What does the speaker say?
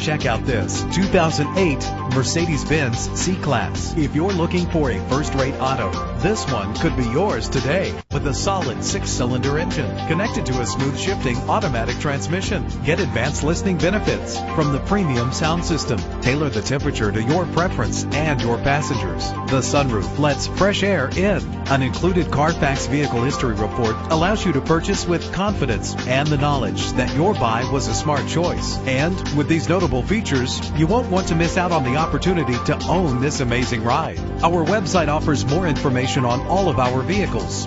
Check out this. 2008 Mercedes-Benz C-Class. If you're looking for a first-rate auto, this one could be yours today. With a solid six-cylinder engine connected to a smooth shifting automatic transmission. Get advanced listening benefits from the premium sound system. Tailor the temperature to your preference and your passengers. The sunroof lets fresh air in. An included Carfax vehicle history report allows you to purchase with confidence and the knowledge that your buy was a smart choice. And with these notable features, you won't want to miss out on the opportunity to own this amazing ride. Our website offers more information on all of our vehicles,